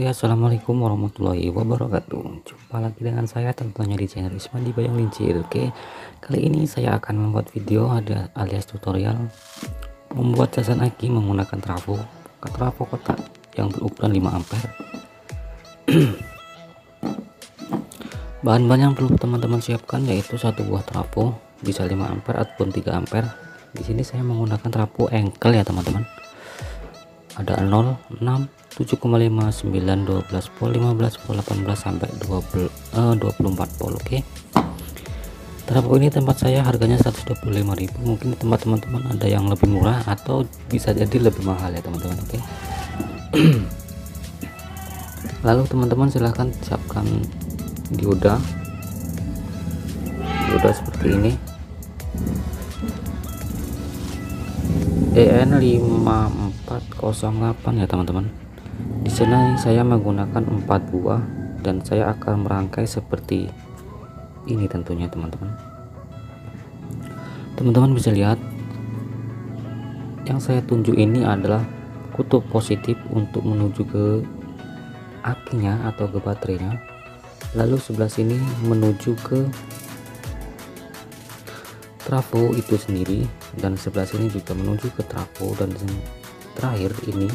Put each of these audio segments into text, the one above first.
Oke assalamualaikum warahmatullahi wabarakatuh. Jumpa lagi dengan saya tentunya di channel Ismandi Bayang Lincir. Oke kali ini saya akan membuat video ada alias tutorial Membuat casan aki menggunakan trafo Trafo kotak yang berukuran 5 ampere. Bahan-bahan yang perlu teman-teman siapkan yaitu satu buah trafo bisa 5 ampere ataupun 3 ampere. Di sini saya menggunakan trafo engkel ya teman-teman. Ada 0 6 7,5 9 12 volt 15 volt 18 sampai 20 eh, 24 volt oke okay? Terapuk ini tempat saya harganya 125.000 mungkin tempat teman-teman ada yang lebih murah atau bisa jadi lebih mahal ya teman-teman oke okay? lalu teman-teman silahkan siapkan dioda dioda seperti ini EN 5408 ya teman-teman di sini saya menggunakan empat buah dan saya akan merangkai seperti ini tentunya teman-teman. Teman-teman bisa lihat yang saya tunjuk ini adalah kutub positif untuk menuju ke akinya atau ke baterainya. Lalu sebelah sini menuju ke trafo itu sendiri dan sebelah sini juga menuju ke trafo. Dan terakhir ini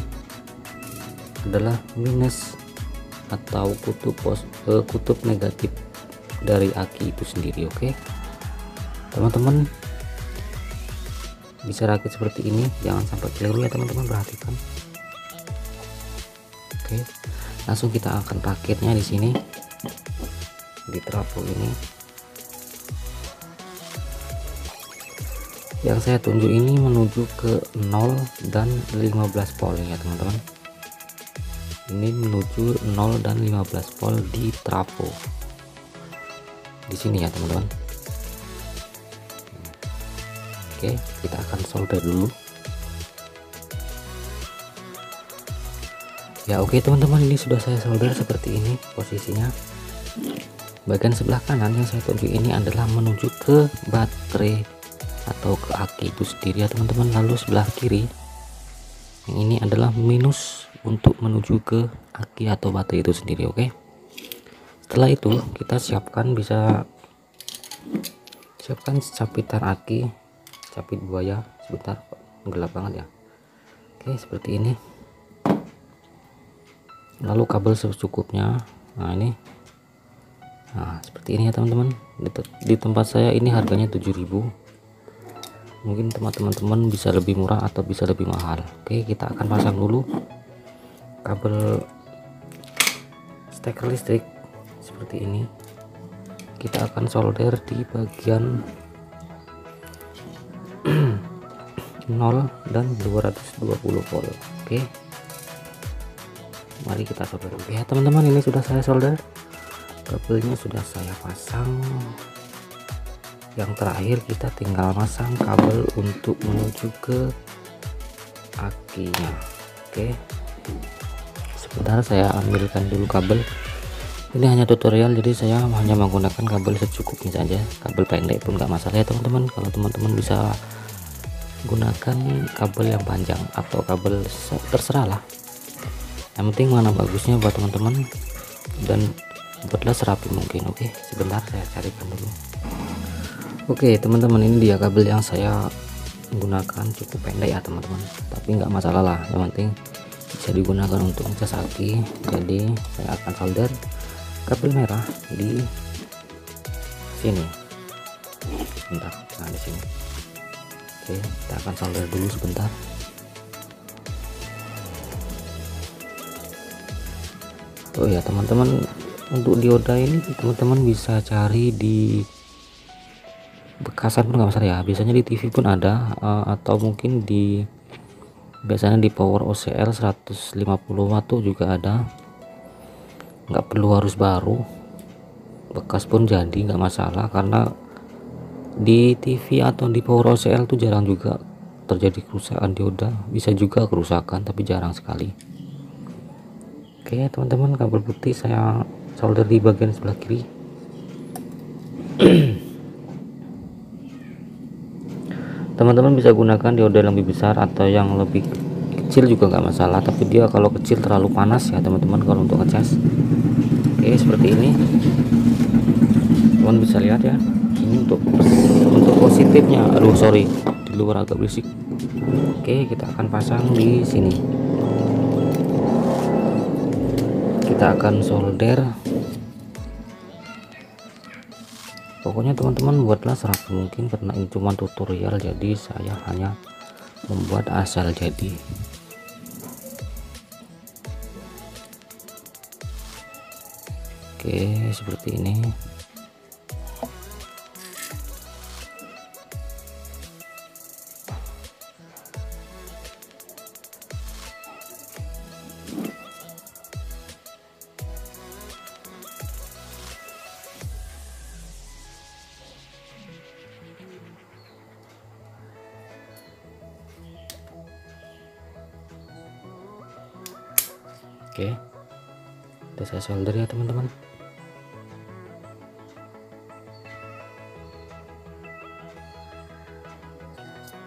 adalah minus atau kutub pos, uh, kutub negatif dari aki itu sendiri oke okay? teman-teman bisa rakit seperti ini jangan sampai keliru ya teman-teman perhatikan oke okay. langsung kita akan paketnya di sini di trafo ini yang saya tunjuk ini menuju ke 0 dan 15 volt ya teman-teman ini menuju 0 dan 15 volt di trafo di sini ya teman-teman. Oke kita akan solder dulu. Ya oke teman-teman ini sudah saya solder seperti ini posisinya. Bagian sebelah kanan yang saya tunjuk ini adalah menuju ke baterai atau ke aki itu sendiri ya teman-teman. Lalu sebelah kiri yang ini adalah minus untuk menuju ke aki atau baterai itu sendiri oke? Okay? setelah itu kita siapkan bisa siapkan capitan aki capit buaya. Sebentar gelap banget ya? Oke okay, seperti ini. Lalu kabel secukupnya. Nah ini. Nah seperti ini ya teman-teman. Di, di tempat saya ini harganya 7000 mungkin teman-teman bisa lebih murah atau bisa lebih mahal. Oke kita akan pasang dulu kabel steker listrik seperti ini kita akan solder di bagian 0 dan 220 volt. Oke. Mari kita solder. Ya teman-teman ini sudah saya solder. Kabelnya sudah saya pasang. Yang terakhir kita tinggal masang kabel untuk menuju ke akinya oke sebentar saya ambilkan dulu kabel. Ini hanya tutorial jadi saya hanya menggunakan kabel secukupnya saja. Kabel pendek pun nggak masalah ya teman-teman. Kalau teman-teman bisa gunakan kabel yang panjang atau kabel terserah lah. Yang penting mana bagusnya buat teman-teman dan buatlah serapi mungkin oke? Sebentar saya carikan dulu. Oke teman-teman ini dia kabel yang saya gunakan cukup pendek ya teman-teman. Tapi nggak masalah lah yang penting bisa digunakan untuk ngecas aki jadi saya akan solder kabel merah di sini. Bentar nah di sini. Oke kita akan solder dulu sebentar. Oh ya teman-teman untuk dioda ini teman-teman bisa cari di bekasan pun nggak masalah ya. Biasanya di TV pun ada uh, atau mungkin di biasanya di power OCL 150 watt juga ada. Nggak perlu harus baru. Bekas pun jadi nggak masalah. Karena di TV atau di power OCL tuh jarang juga terjadi kerusakan dioda bisa juga kerusakan tapi jarang sekali. Oke teman-teman kabel putih saya solder di bagian sebelah kiri teman-teman bisa gunakan dioda yang lebih besar atau yang lebih kecil juga nggak masalah tapi dia kalau kecil terlalu panas ya teman-teman kalau untuk ngecas. Oke seperti ini. Teman bisa lihat ya ini untuk untuk positifnya. Aduh sorry di luar agak berisik. Oke kita akan pasang di sini. Kita akan solder pokoknya teman-teman buatlah serapi mungkin karena ini cuma tutorial jadi saya hanya membuat asal jadi. Oke seperti ini oke. Udah saya solder ya teman-teman.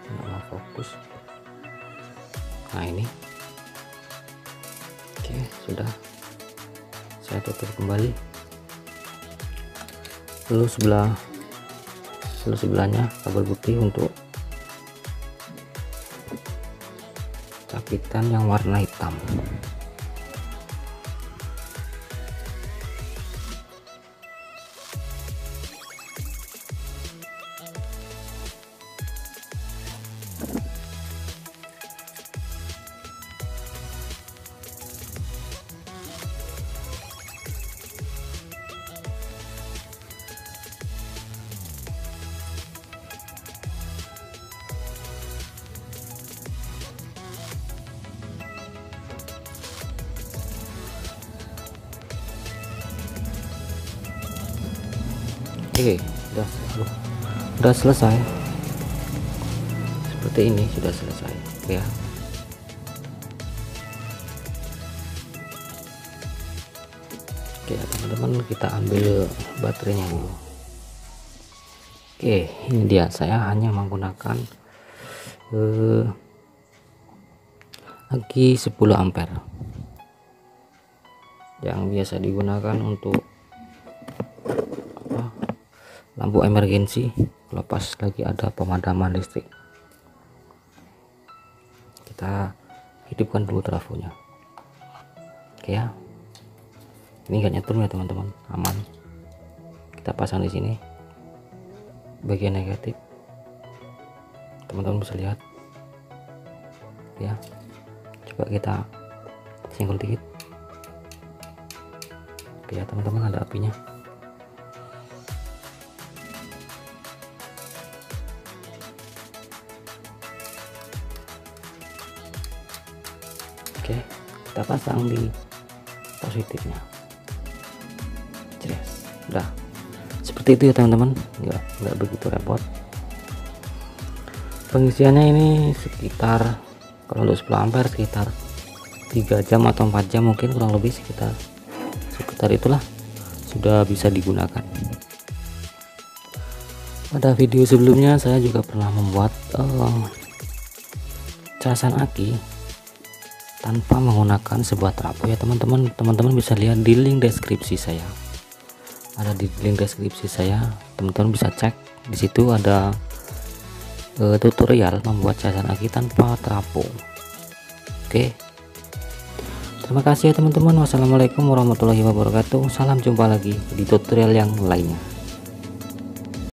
Nggak fokus. Nah ini. Oke sudah. Saya tutup kembali. Lalu sebelah lalu sebelahnya kabel putih untuk capitan yang warna hitam oke sudah sudah selesai. Seperti ini sudah selesai ya. Oke teman-teman kita ambil baterainya dulu. Oke ini dia. Saya hanya menggunakan eh, aki 10 ampere. Yang biasa digunakan untuk lampu emergensi lepas lagi ada pemadaman listrik. Kita hidupkan dulu trafonya. Oke ya. Ini enggak nyetrum ya teman-teman. Aman. Kita pasang di sini. Bagian negatif. Teman-teman bisa lihat. Ya. Coba kita singgul dikit. Oke ya teman-teman ada apinya kita pasang di positifnya. Jelas. udah. Seperti itu ya teman-teman. Enggak enggak begitu repot. Pengisiannya ini sekitar kalau untuk 10 ampere sekitar 3 jam atau 4 jam mungkin kurang lebih sekitar sekitar itulah sudah bisa digunakan. Pada video sebelumnya saya juga pernah membuat uh, casan aki tanpa menggunakan sebuah trafo ya teman-teman teman-teman bisa lihat di link deskripsi saya. Ada di link deskripsi saya. Teman-teman bisa cek. Di situ ada uh, tutorial membuat casan aki tanpa trafo oke. Terima kasih ya teman-teman. Wassalamualaikum warahmatullahi wabarakatuh. Salam jumpa lagi di tutorial yang lainnya